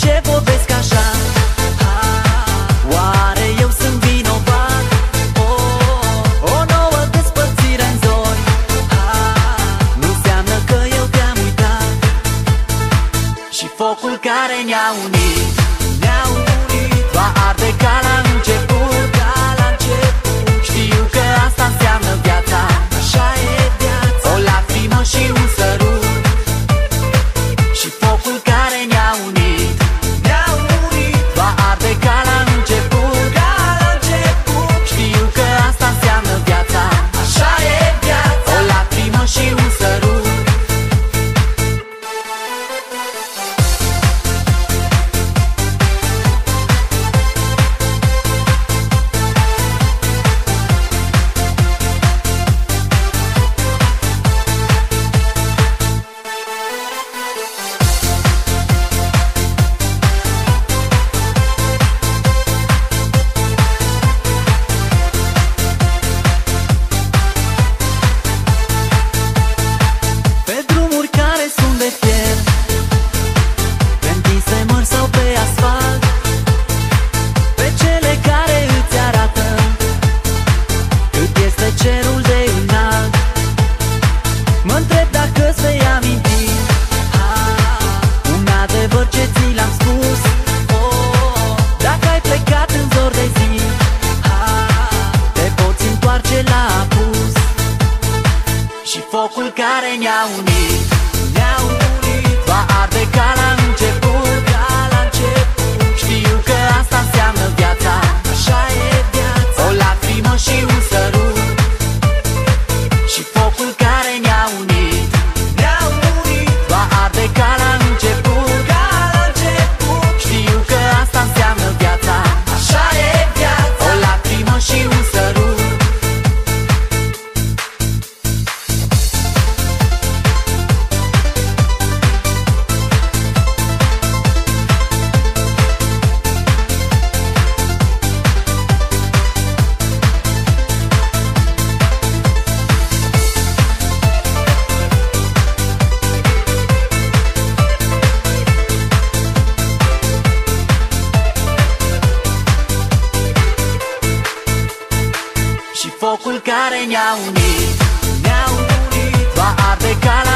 ce vorbesc așa? Oare eu sunt vinovat? O, nouă despărțire în zori Nu înseamnă că eu te-am uitat Și focul care ne-a unit Ne-a unit Va arde ca la început Știu că asta înseamnă foco il care ne-a unit Focul care ne-a unit Ne-a unit Va arde calea